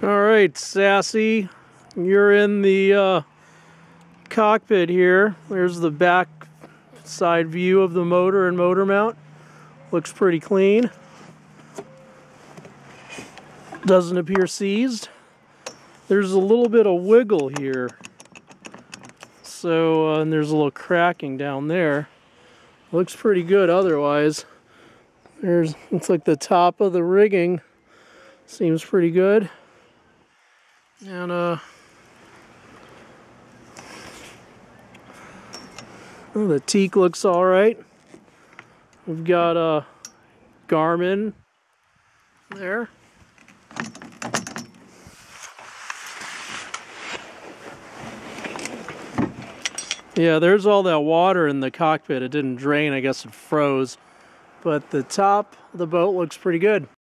All right, Sassy, you're in the uh, cockpit here. There's the back side view of the motor and motor mount. Looks pretty clean. Doesn't appear seized. There's a little bit of wiggle here. So, uh, and there's a little cracking down there. Looks pretty good otherwise. There's, looks like the top of the rigging seems pretty good. And uh, oh, the teak looks all right. We've got a Garmin there. Yeah, there's all that water in the cockpit. It didn't drain. I guess it froze. But the top of the boat looks pretty good.